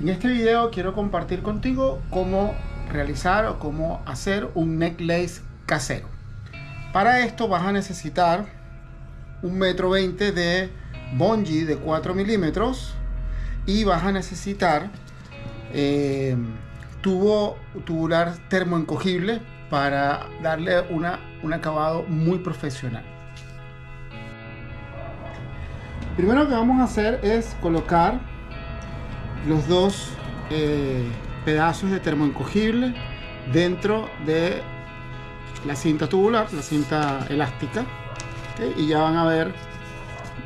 En este video quiero compartir contigo cómo realizar o cómo hacer un necklace casero. Para esto vas a necesitar un metro veinte de bungee de 4 milímetros y vas a necesitar eh, tubo tubular termoencogible para darle una, un acabado muy profesional. Primero que vamos a hacer es colocar los dos eh, pedazos de termoencogible dentro de la cinta tubular, la cinta elástica. Y ya van a ver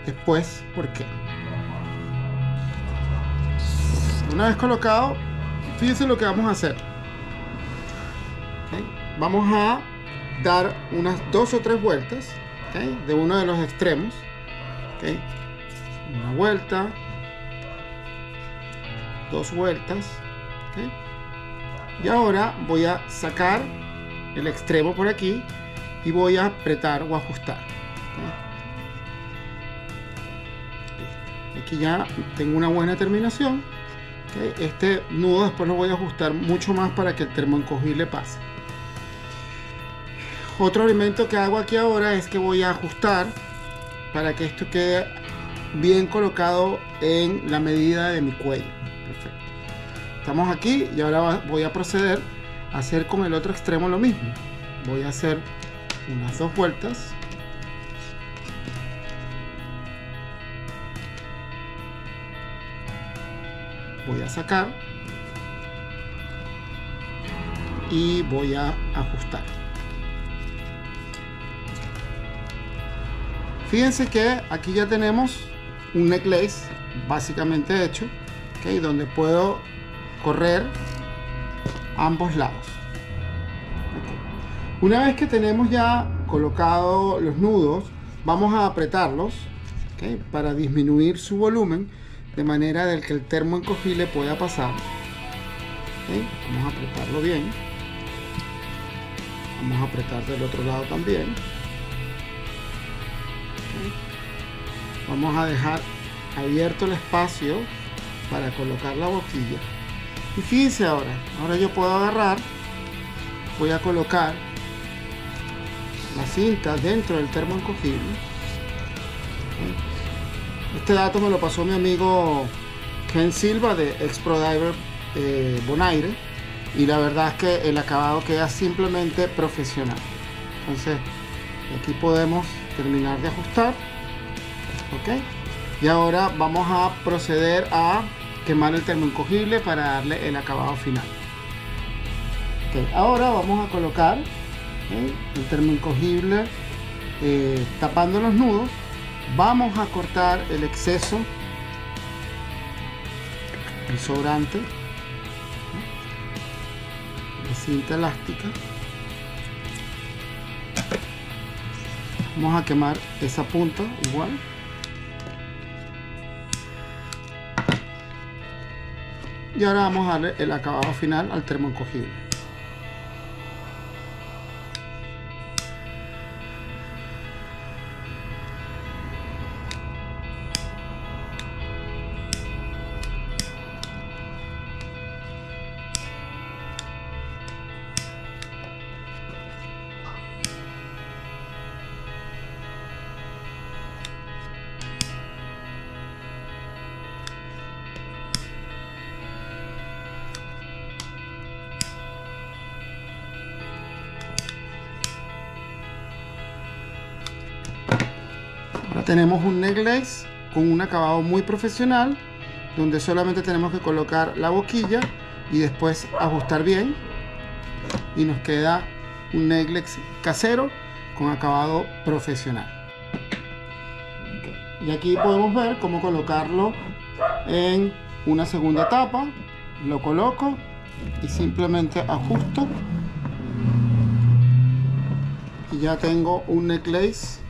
después por qué. Una vez colocado, fíjense lo que vamos a hacer. Vamos a dar unas dos o tres vueltas de uno de los extremos. Una vuelta, dos vueltas. Y ahora voy a sacar el extremo por aquí y voy a apretar o ajustar. Aquí ya tengo una buena terminación. Este nudo después lo voy a ajustar mucho más para que el termoencogible pase. Otro elemento que hago aquí ahora es que voy a ajustar para que esto quede bien colocado en la medida de mi cuello. Estamos aquí y ahora voy a proceder a hacer con el otro extremo lo mismo. Voy a hacer unas dos vueltas. Voy a sacar y voy a ajustar. Fíjense que aquí ya tenemos un necklace básicamente hecho, ¿okay? donde puedo correr ambos lados. Una vez que tenemos ya colocado los nudos, vamos a apretarlos para disminuir su volumen de manera del que el termo encogible pueda pasar. Vamos a apretarlo bien. Vamos a apretar del otro lado también. Vamos a dejar abierto el espacio para colocar la boquilla. Y ahora, ahora yo puedo agarrar, voy a colocar la cinta dentro del termo encogible. Este dato me lo pasó mi amigo Ken Silva de Expro Diver eh, Bonaire y la verdad es que el acabado queda simplemente profesional. Entonces, aquí podemos terminar de ajustar. ¿Ok? Y ahora vamos a proceder a quemar el termoencogible para darle el acabado final. ahora vamos a colocar el termoencogible eh, tapando los nudos. Vamos a cortar el exceso, el sobrante de cinta elástica. Vamos a quemar esa punta igual. Y ahora vamos a darle el acabado final al termoencogible. Tenemos un necklace con un acabado muy profesional donde solamente tenemos que colocar la boquilla y después ajustar bien. Y nos queda un necklace casero con acabado profesional. Y aquí podemos ver cómo colocarlo en una segunda etapa lo coloco y simplemente ajusto. Y ya tengo un necklace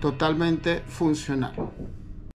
totalmente funcional.